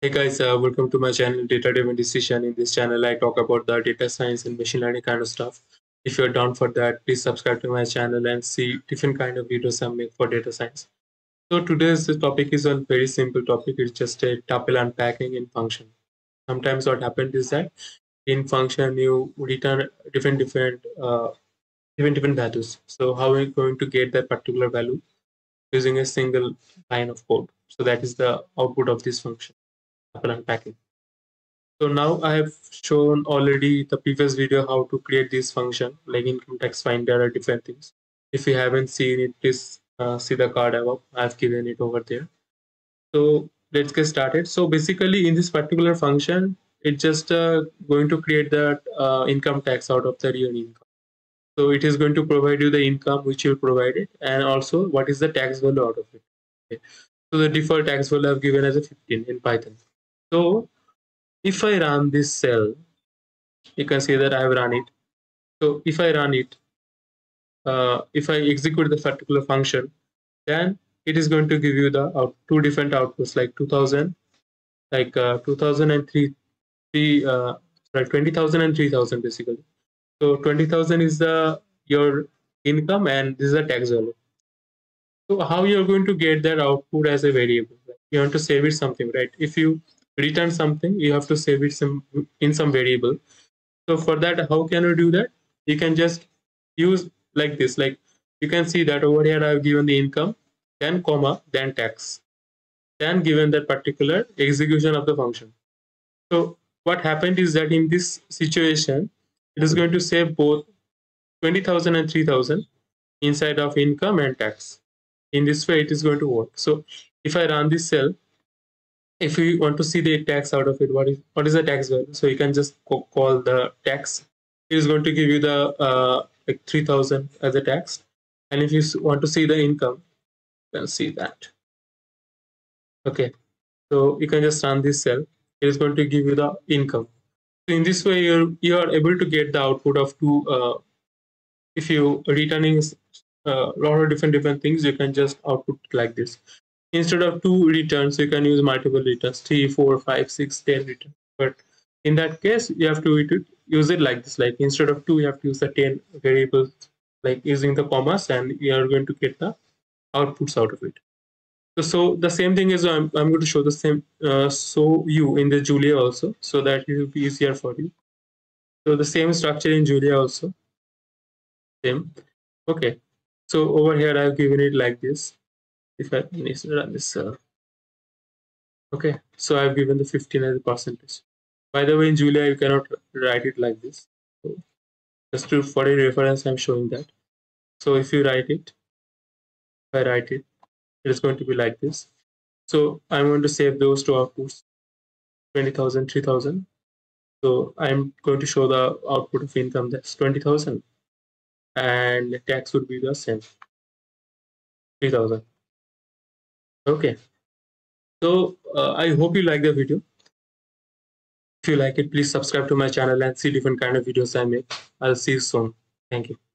Hey guys, uh, welcome to my channel Data Driven Decision. In this channel, I talk about the data science and machine learning kind of stuff. If you're down for that, please subscribe to my channel and see different kind of videos I make for data science. So today's topic is a very simple topic. It's just a tuple unpacking in function. Sometimes what happens is that in function you return different different uh, different different values. So how are you going to get that particular value using a single line of code? So that is the output of this function unpacking. So now I have shown already the previous video how to create this function like income tax finder or different things. If you haven't seen it, please uh, see the card above. I've given it over there. So let's get started. So basically in this particular function, it's just uh, going to create the uh, income tax out of the real income. So it is going to provide you the income which you provided and also what is the tax value out of it. Okay. So the default tax value I've given as a 15 in Python. So if I run this cell, you can see that I have run it. So if I run it, uh, if I execute the particular function, then it is going to give you the out, two different outputs like 2000, like uh, 2003, three, uh, sorry, 20,000 and 3,000 basically. So 20,000 is the your income and this is the tax value. So how you're going to get that output as a variable? You want to save it something, right? If you return something you have to save it some in some variable. So for that how can you do that? You can just use like this like you can see that over here i've given the income then comma then tax. Then given that particular execution of the function. So what happened is that in this situation it is going to save both 20000 and 3000 inside of income and tax. In this way it is going to work. So if i run this cell if you want to see the tax out of it, what is what is the tax value? So you can just call the tax. It is going to give you the uh, like three thousand as a tax, and if you want to see the income, you can see that. Okay, so you can just run this cell. It is going to give you the income. So in this way, you're you are able to get the output of two. Uh, if you returning a uh, lot of different different things, you can just output like this instead of two returns you can use multiple returns three four five six ten returns. But in that case you have to use it like this like instead of two you have to use the 10 variables like using the commas and you are going to get the outputs out of it. So, so the same thing is I'm, I'm going to show the same uh, so you in the julia also so that it will be easier for you. So the same structure in julia also. Same. Okay. So over here i've given it like this if I need to run this uh, okay so I've given the 15 as a percentage. By the way in Julia you cannot write it like this. So just to, for a reference I'm showing that. So if you write it if I write it it is going to be like this. So I'm going to save those two outputs 20,000 3,000 so I'm going to show the output of income that's 20,000 and tax would be the same 3,000 okay. So uh, i hope you like the video. If you like it please subscribe to my channel and see different kind of videos i make. I'll see you soon. Thank you